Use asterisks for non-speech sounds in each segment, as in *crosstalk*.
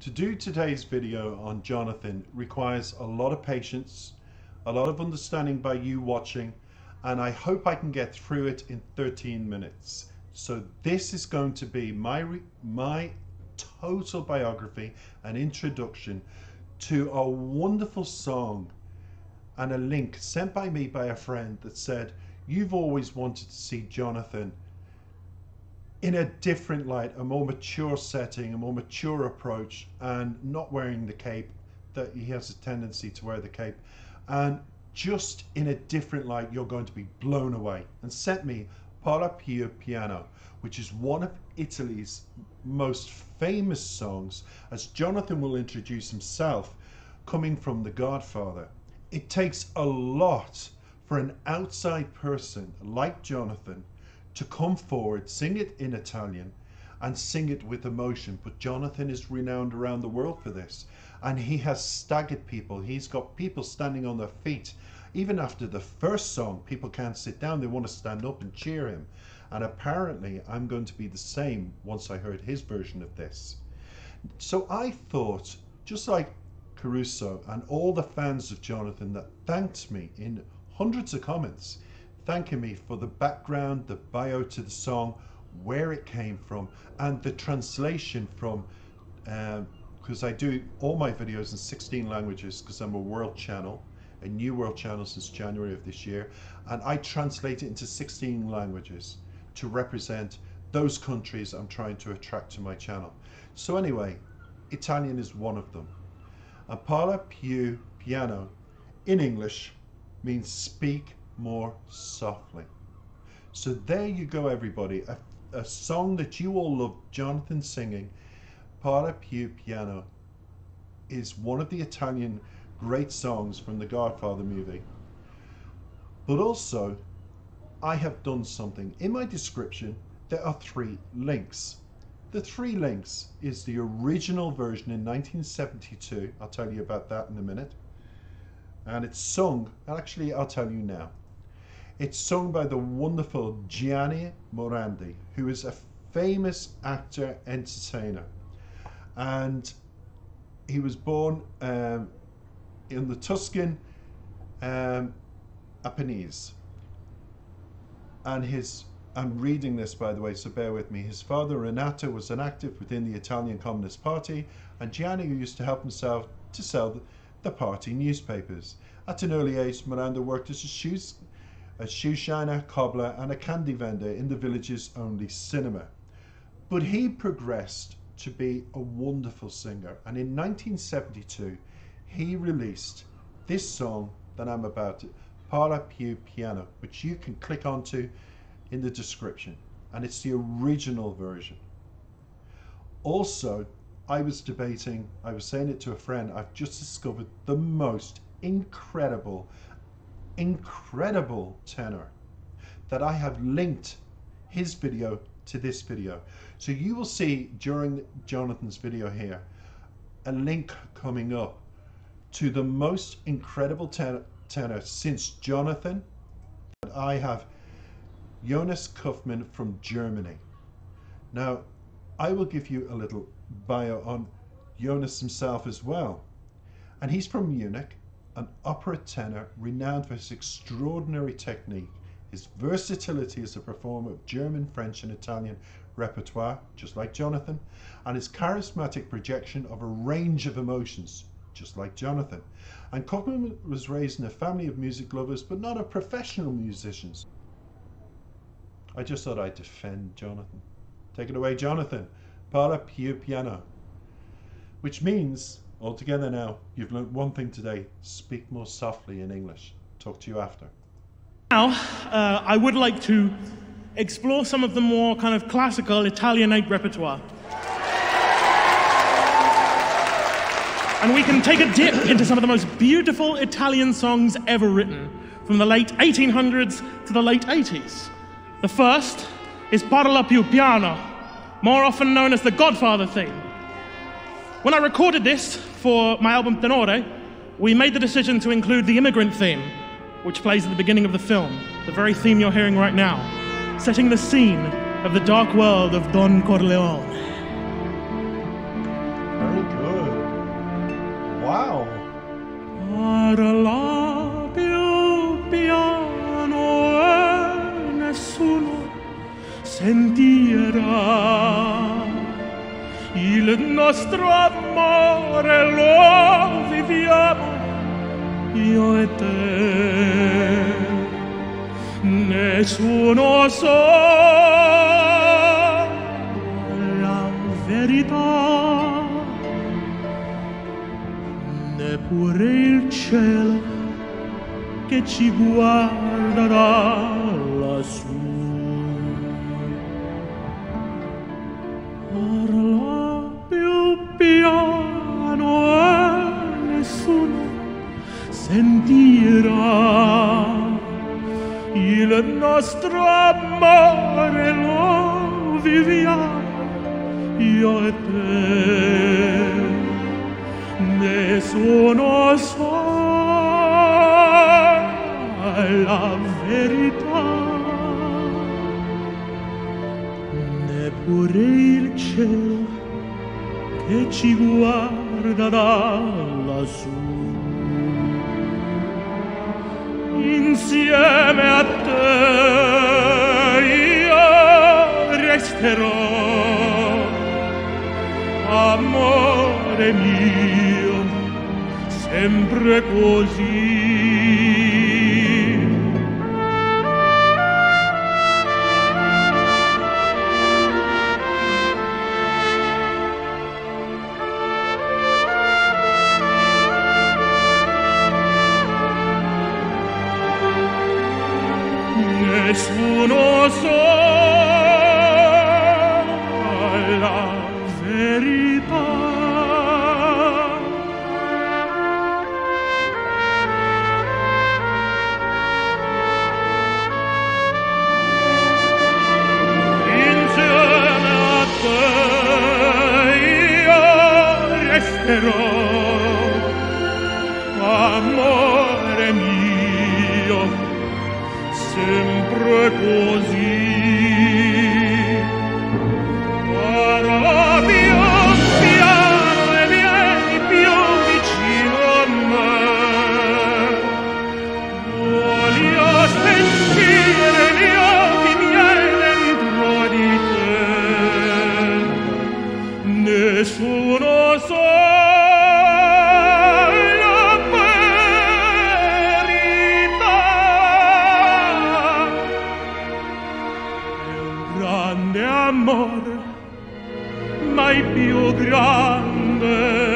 To do today's video on Jonathan requires a lot of patience, a lot of understanding by you watching, and I hope I can get through it in 13 minutes. So this is going to be my, my total biography and introduction to a wonderful song and a link sent by me by a friend that said, you've always wanted to see Jonathan in a different light, a more mature setting, a more mature approach, and not wearing the cape that he has a tendency to wear the cape, and just in a different light, you're going to be blown away. And sent me Parla Più Piano, which is one of Italy's most famous songs, as Jonathan will introduce himself, coming from The Godfather. It takes a lot for an outside person like Jonathan to come forward, sing it in Italian, and sing it with emotion. But Jonathan is renowned around the world for this. And he has staggered people. He's got people standing on their feet. Even after the first song, people can't sit down. They want to stand up and cheer him. And apparently, I'm going to be the same once I heard his version of this. So I thought, just like Caruso and all the fans of Jonathan that thanked me in hundreds of comments, thanking me for the background, the bio to the song, where it came from, and the translation from, because um, I do all my videos in 16 languages because I'm a world channel, a new world channel since January of this year, and I translate it into 16 languages to represent those countries I'm trying to attract to my channel. So anyway, Italian is one of them. And parla più piano in English means speak more softly. So there you go, everybody. A, a song that you all love, Jonathan singing, Parla più piano, is one of the Italian great songs from the Godfather movie. But also, I have done something. In my description, there are three links. The three links is the original version in 1972. I'll tell you about that in a minute. And it's sung, actually, I'll tell you now. It's sung by the wonderful Gianni Morandi, who is a famous actor entertainer. And he was born um, in the Tuscan um, Apennines. And his, I'm reading this by the way, so bear with me. His father Renato was an active within the Italian Communist Party, and Gianni used to help himself to sell the, party newspapers. At an early age, Morandi worked as a shoes a shoe shiner, cobbler, and a candy vendor in the village's only cinema. But he progressed to be a wonderful singer, and in 1972 he released this song that I'm about to, Parla Più Piano, which you can click onto in the description, and it's the original version. Also, I was debating, I was saying it to a friend, I've just discovered the most incredible incredible tenor that I have linked his video to this video. So you will see during Jonathan's video here, a link coming up to the most incredible tenor, tenor since Jonathan. that I have Jonas Kaufmann from Germany. Now, I will give you a little bio on Jonas himself as well. And he's from Munich an opera tenor renowned for his extraordinary technique, his versatility as a performer of German, French, and Italian repertoire, just like Jonathan, and his charismatic projection of a range of emotions, just like Jonathan. And Kaufmann was raised in a family of music lovers, but not of professional musicians. I just thought I'd defend Jonathan. Take it away, Jonathan. Parla più piano. Which means Altogether now, you've learnt one thing today. Speak more softly in English. Talk to you after. Now, uh, I would like to explore some of the more kind of classical Italianate repertoire. And we can take a dip into some of the most beautiful Italian songs ever written, from the late 1800s to the late 80s. The first is Parla più piano, more often known as the Godfather theme. When I recorded this for my album Tenore, we made the decision to include the immigrant theme, which plays at the beginning of the film, the very theme you're hearing right now, setting the scene of the dark world of Don Corleone. Very good. Wow. Nostro amore lo viviamo io e te. Nessuno sa la verità neppure il cielo che ci guarda viviamo io e te. Nessuno sa la verità. Neppure il cielo che ci guarda da su. Insieme a te. Resterò, amore mio, sempre così. grande amore mai più grande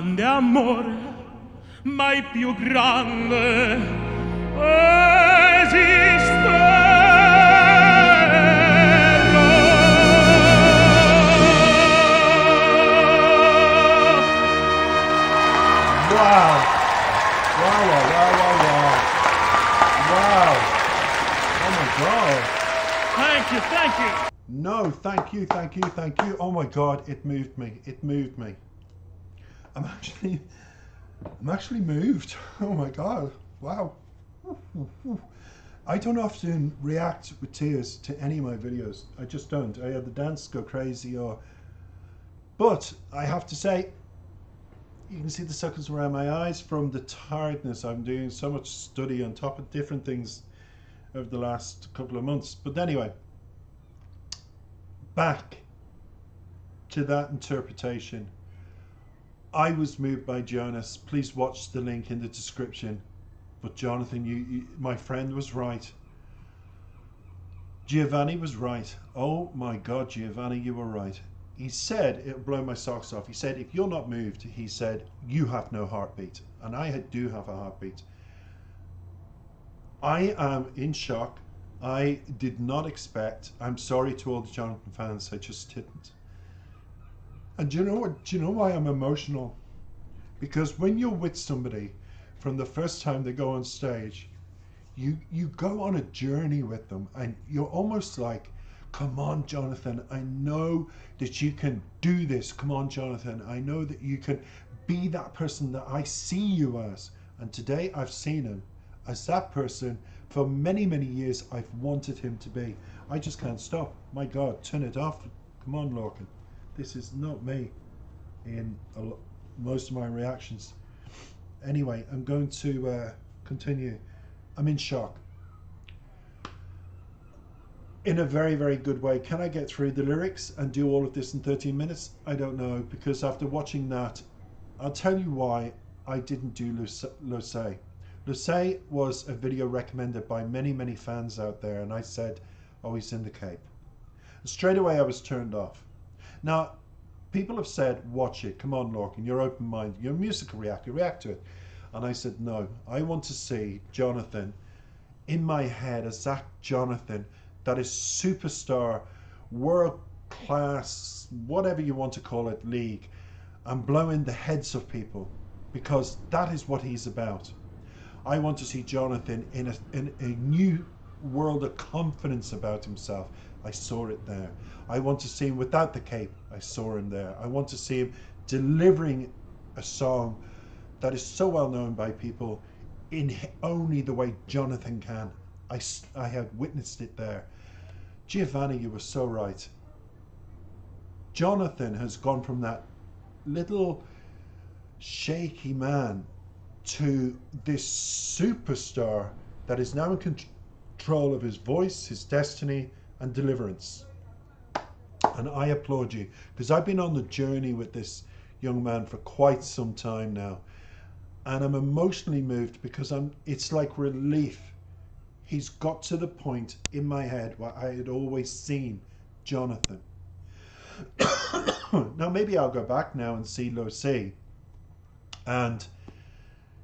grande amore, mai più grande. Eh. God, it moved me. It moved me. I'm actually I'm actually moved. *laughs* Oh my god. Wow. I don't often react with tears to any of my videos. I just don't. I either dance, go crazy, or. But I have to say, you can see the circles around my eyes from the tiredness. I'm doing so much study on top of different things over the last couple of months. But anyway, back to that interpretation. I was moved by Jonas. Please watch the link in the description. But Jonathan, you, you my friend was right. Giovanni was right. Oh my God, Giovanni, you were right. He said, it'll blow my socks off. He said, if you're not moved, he said, you have no heartbeat. And I do have a heartbeat. I am in shock. I did not expect. I'm sorry to all the Jonathan fans. I just didn't. And do you know what? Do you know why I'm emotional? Because when you're with somebody from the first time they go on stage, you you go on a journey with them, and you're almost like, "Come on, Jonathan. I know that you can do this. Come on, Jonathan. I know that you can be that person that I see you as." And today I've seen him as that person for many many years. I've wanted him to be. I just can't stop. My God, turn it off. Come on, Lorcan. This is not me in most of my reactions. Anyway, I'm going to uh, continue. I'm in shock. In a very, very good way. Can I get through the lyrics and do all of this in 13 minutes? I don't know, because after watching that, I'll tell you why I didn't do Luce. Luce was a video recommended by many, many fans out there, and I said, oh, he's in the Cape. Straight away, I was turned off. Now, people have said, watch it. Come on, Lorcan, you're open minded. You're a musical reactor. React to it. And I said, no, I want to see Jonathan in my head as that Jonathan that is superstar, world class, whatever you want to call it, league, and blowing the heads of people because that is what he's about. I want to see Jonathan in a, in a new world of confidence about himself. I saw it there. I want to see him without the cape. I saw him there. I want to see him delivering a song that is so well known by people in only the way Jonathan can. I, I have witnessed it there. Giovanni, you were so right. Jonathan has gone from that little shaky man to this superstar that is now in control of his voice, his destiny, and deliverance. And I applaud you because I've been on the journey with this young man for quite some time now. And I'm emotionally moved because I'm it's like relief. He's got to the point in my head where I had always seen Jonathan. *coughs* now maybe I'll go back now and see Luce and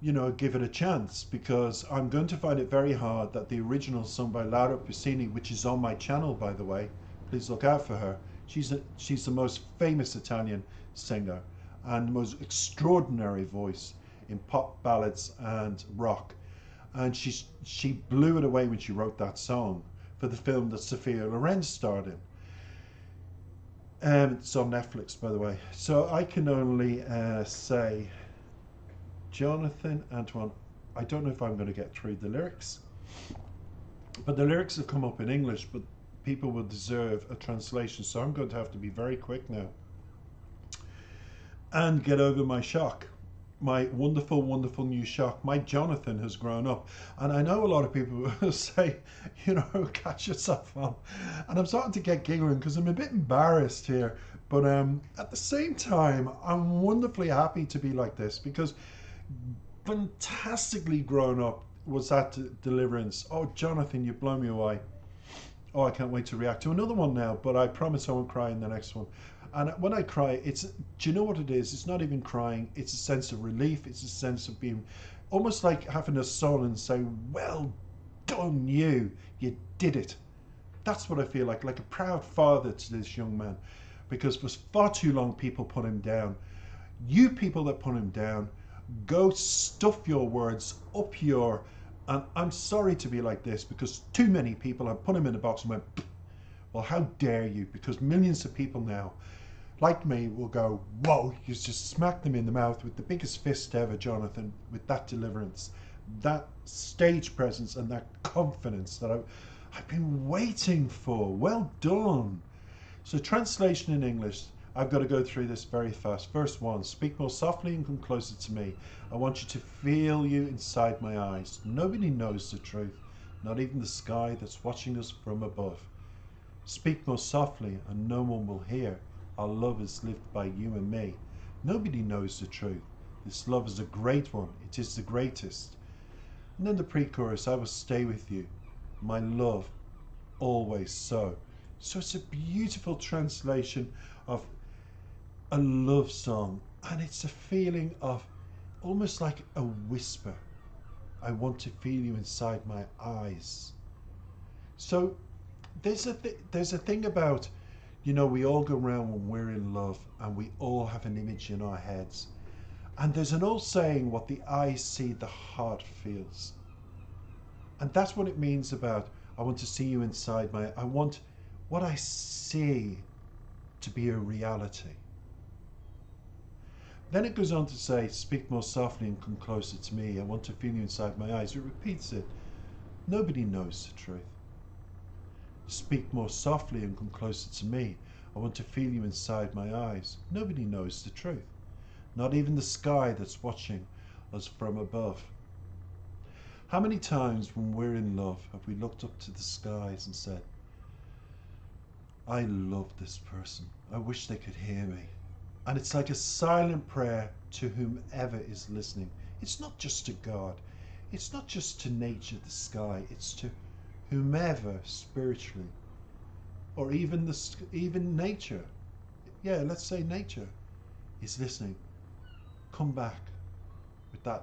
you know give it a chance because I'm going to find it very hard that the original song by Laura Pausini, which is on my channel by the way, please look out for her. She's a, she's the most famous Italian singer and the most extraordinary voice in pop ballads and rock. And she she blew it away when she wrote that song for the film that Sophia Loren starred in. Um, it's on Netflix, by the way. So I can only uh, say Jonathan Antoine. I don't know if I'm going to get through the lyrics, but the lyrics have come up in English, but people will deserve a translation, so I'm going to have to be very quick now and get over my shock. My wonderful, wonderful new shock. My Jonathan has grown up. And I know a lot of people *laughs* will say, you know, *laughs* catch yourself up. And I'm starting to get giggling because I'm a bit embarrassed here. But um, at the same time, I'm wonderfully happy to be like this because fantastically grown up was that deliverance. Oh, Jonathan, you blow me away. Oh, I can't wait to react to another one now, but I promise I won't cry in the next one. And when I cry, it's do you know what it is? It's not even crying. It's a sense of relief. It's a sense of being almost like having a soul and say, "Well done, you. You did it." That's what I feel like, like a proud father to this young man, because for far too long people put him down. You people that put him down, go stuff your words up your and I'm sorry to be like this because too many people have put him in a box and went well how dare you? Because millions of people now like me will go whoa you just smacked them in the mouth with the biggest fist ever Jonathan with that deliverance that stage presence and that confidence that I, I've been waiting for. Well done. So translation in English I've got to go through this very fast. First one, speak more softly and come closer to me. I want you to feel you inside my eyes. Nobody knows the truth, not even the sky that's watching us from above. Speak more softly and no one will hear. Our love is lived by you and me. Nobody knows the truth. This love is a great one. It is the greatest. And then the pre-chorus, I will stay with you. My love, always so. So it's a beautiful translation of a love song and it's a feeling of almost like a whisper. I want to feel you inside my eyes. So there's a th- there's a thing about you know we all go around when we're in love and we all have an image in our heads. And there's an old saying what the eyes see the heart feels. And that's what it means about I want to see you inside my I want what I see to be a reality. Then it goes on to say, Speak more softly and come closer to me. I want to feel you inside my eyes. It repeats it. Nobody knows the truth. Speak more softly and come closer to me. I want to feel you inside my eyes. Nobody knows the truth. Not even the sky that's watching us from above. How many times when we're in love have we looked up to the skies and said, I love this person. I wish they could hear me. And it's like a silent prayer to whomever is listening. It's not just to God. It's not just to nature, the sky. It's to whomever spiritually, or even the even nature. Yeah, let's say nature is listening. Come back with that